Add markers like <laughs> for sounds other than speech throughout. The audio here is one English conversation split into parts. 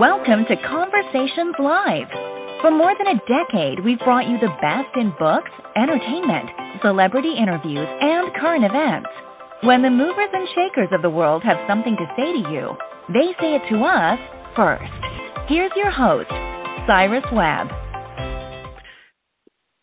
Welcome to Conversations Live. For more than a decade, we've brought you the best in books, entertainment, celebrity interviews, and current events. When the movers and shakers of the world have something to say to you, they say it to us first. Here's your host, Cyrus Webb.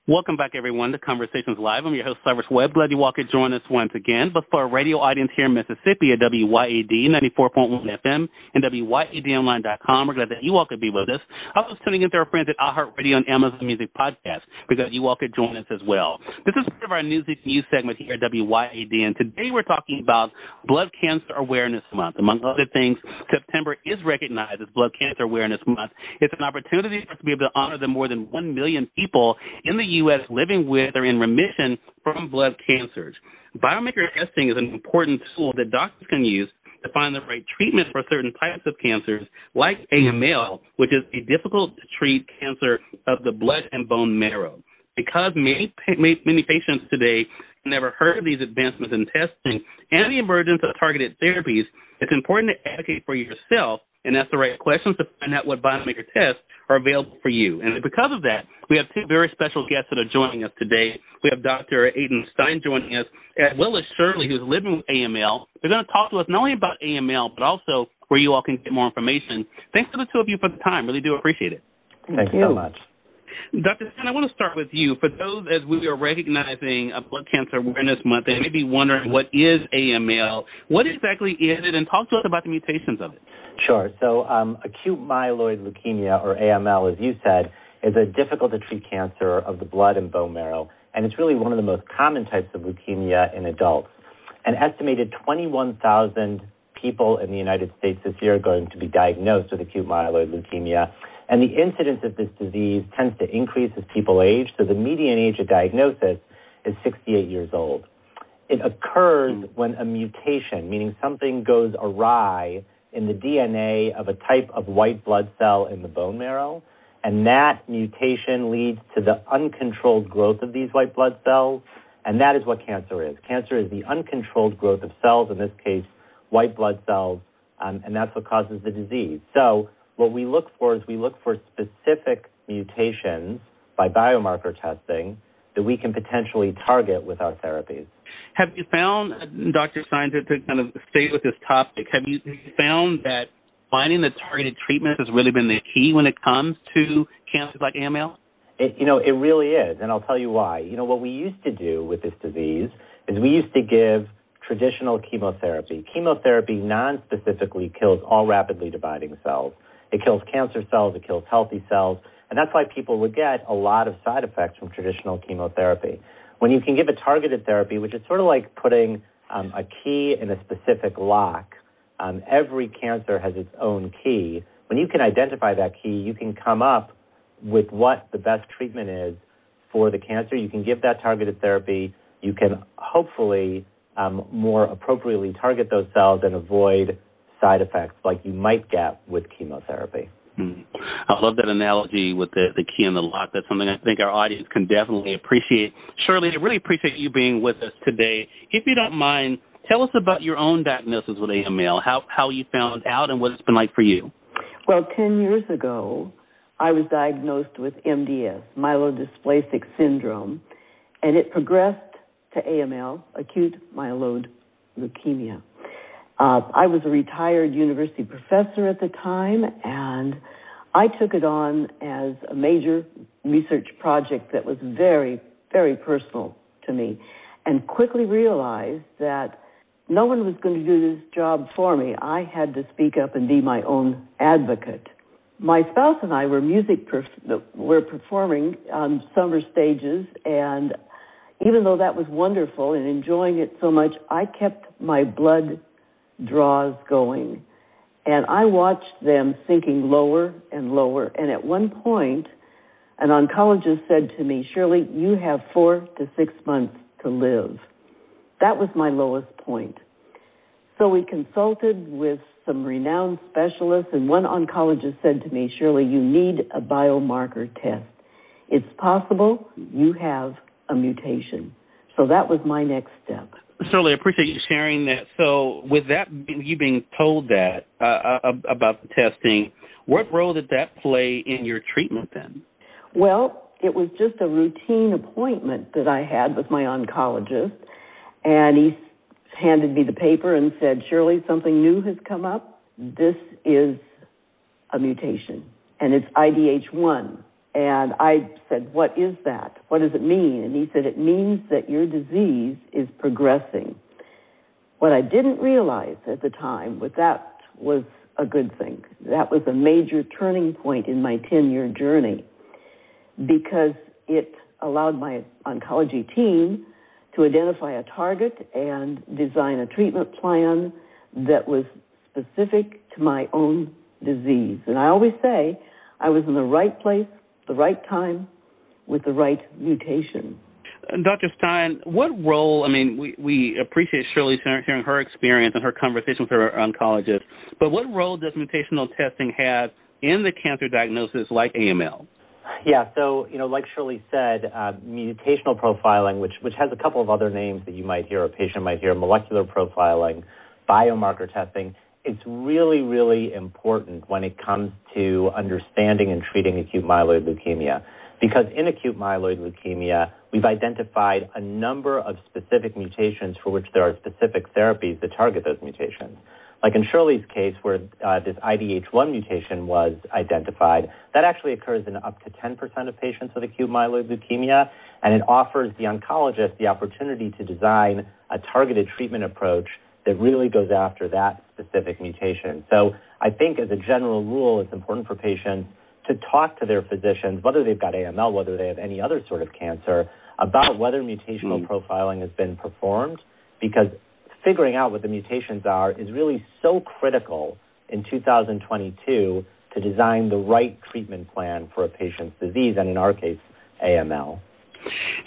Welcome back, everyone, to Conversations Live. I'm your host, Cyrus Webb. Glad you all could join us once again. But for our radio audience here in Mississippi at WYAD 94.1 FM and WYADonline.com, we're glad that you all could be with us. I was tuning in to our friends at iHeartRadio and Amazon Music Podcast because you all could join us as well. This is part of our Music News segment here at WYAD, and today we're talking about Blood Cancer Awareness Month. Among other things, September is recognized as Blood Cancer Awareness Month. It's an opportunity for us to be able to honor the more than 1 million people in the U.S. living with or in remission from blood cancers. Biomarker testing is an important tool that doctors can use to find the right treatment for certain types of cancers, like AML, which is a difficult to treat cancer of the blood and bone marrow. Because many, many patients today never heard of these advancements in testing and the emergence of targeted therapies, it's important to advocate for yourself and ask the right questions to find out what biomarker tests are available for you. And because of that, we have two very special guests that are joining us today. We have Dr. Eytan Stein joining us, as well as Shirley, who's living with AML. They're going to talk to us not only about AML, but also where you all can get more information. Thanks to the two of you for the time. Really do appreciate it. Thank Thanks you so much. Dr. Stein, I want to start with you. For those, as we are recognizing a Blood Cancer Awareness Month, they may be wondering what is AML. What exactly is it? And talk to us about the mutations of it. Sure. So um, acute myeloid leukemia, or AML, as you said, is a difficult to treat cancer of the blood and bone marrow, and it's really one of the most common types of leukemia in adults. An estimated 21,000 people in the United States this year are going to be diagnosed with acute myeloid leukemia, and the incidence of this disease tends to increase as people age, so the median age of diagnosis is 68 years old. It occurs when a mutation, meaning something goes awry in the DNA of a type of white blood cell in the bone marrow, and that mutation leads to the uncontrolled growth of these white blood cells, and that is what cancer is. Cancer is the uncontrolled growth of cells, in this case, white blood cells, um, and that's what causes the disease. So what we look for is we look for specific mutations by biomarker testing that we can potentially target with our therapies. Have you found, Dr. Stein, to, to kind of stay with this topic, have you found that finding the targeted treatment has really been the key when it comes to cancers like AML? It, you know, it really is, and I'll tell you why. You know, what we used to do with this disease is we used to give traditional chemotherapy. Chemotherapy non-specifically kills all rapidly dividing cells. It kills cancer cells, it kills healthy cells, and that's why people would get a lot of side effects from traditional chemotherapy. When you can give a targeted therapy, which is sort of like putting um, a key in a specific lock, um, every cancer has its own key. When you can identify that key, you can come up with what the best treatment is for the cancer. You can give that targeted therapy. You can hopefully um, more appropriately target those cells and avoid side effects like you might get with chemotherapy. Hmm. I love that analogy with the, the key and the lock. That's something I think our audience can definitely appreciate. Shirley, I really appreciate you being with us today. If you don't mind, tell us about your own diagnosis with AML, how, how you found out, and what it's been like for you. Well, 10 years ago, I was diagnosed with MDS, myelodysplastic syndrome, and it progressed to AML, acute myeloid leukemia. Uh, I was a retired university professor at the time, and I took it on as a major research project that was very, very personal to me, and quickly realized that no one was going to do this job for me. I had to speak up and be my own advocate. My spouse and I were music perf- were performing on summer stages, and even though that was wonderful and enjoying it so much, I kept my blood draws going. And I watched them sinking lower and lower. And at one point, an oncologist said to me, Shirley, you have four to six months to live. That was my lowest point. So we consulted with some renowned specialists, and one oncologist said to me, Shirley, you need a biomarker test. It's possible you have a mutation. So that was my next step. I appreciate you sharing that. So, with that, you being told that uh, uh about the testing, What role did that play in your treatment then? Well, it was just a routine appointment that I had with my oncologist, and he handed me the paper and said, "Shirley something new has come up. This is a mutation, and it's IDH1. And I said, What is that? What does it mean? And he said, It means that your disease is progressing. What I didn't realize at the time was that was a good thing. That was a major turning point in my 10 year journey because it allowed my oncology team to identify a target and design a treatment plan that was specific to my own disease. And I always say I was in the right place, the right time, with the right mutation. Dr. Stein, what role, I mean, we, we appreciate Shirley hearing her experience and her conversation with her oncologist, but what role does mutational testing have in the cancer diagnosis like AML? Yeah, so, you know, like Shirley said, uh, mutational profiling, which, which has a couple of other names that you might hear, a patient might hear, molecular profiling, biomarker testing, it's really, really important when it comes to understanding and treating acute myeloid leukemia. Because in acute myeloid leukemia, we've identified a number of specific mutations for which there are specific therapies that target those mutations. Like in Shirley's case, where uh, this IDH1 mutation was identified, that actually occurs in up to 10% of patients with acute myeloid leukemia, and it offers the oncologist the opportunity to design a targeted treatment approach that really goes after that specific mutation. So I think as a general rule, it's important for patients to talk to their physicians, whether they've got AML, whether they have any other sort of cancer, about whether mutational mm. profiling has been performed, because figuring out what the mutations are is really so critical in 2022 to design the right treatment plan for a patient's disease, and in our case, AML.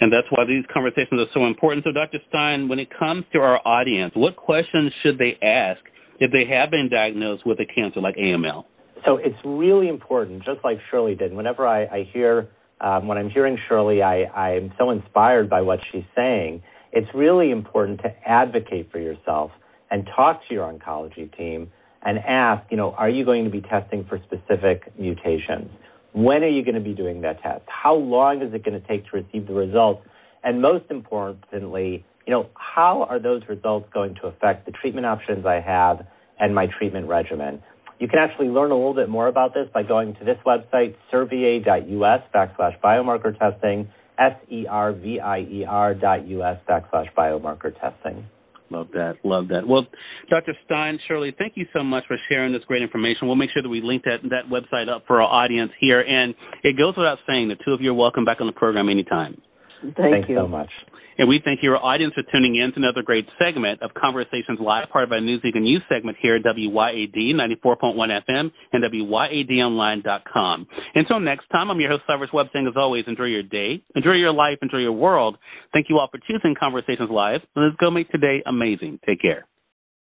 And that's why these conversations are so important. So, Dr. Stein, when it comes to our audience, what questions should they ask if they have been diagnosed with a cancer like AML? So it's really important, just like Shirley did. Whenever I, I hear, um, when I'm hearing Shirley, I, I'm so inspired by what she's saying. It's really important to advocate for yourself and talk to your oncology team and ask, you know, are you going to be testing for specific mutations? When are you going to be doing that test? How long is it going to take to receive the results? And most importantly, you know, how are those results going to affect the treatment options I have and my treatment regimen? You can actually learn a little bit more about this by going to this website, servier.us backslash biomarker testing, S-E-R-V-I-E-R dot U-S backslash biomarker testing. Love that. Love that. Well, Dr. Stein, Shirley, thank you so much for sharing this great information. We'll make sure that we link that, that website up for our audience here. And it goes without saying, the two of you are welcome back on the program anytime. <laughs> Thank Thanks you so much. And we thank your audience for tuning in to another great segment of Conversations Live, part of our Newsweek and News segment here at WYAD 94.1 FM and WYADonline.com. Until next time, I'm your host, Cyrus Webb, saying as always, enjoy your day, enjoy your life, enjoy your world. Thank you all for choosing Conversations Live. Let's go make today amazing. Take care.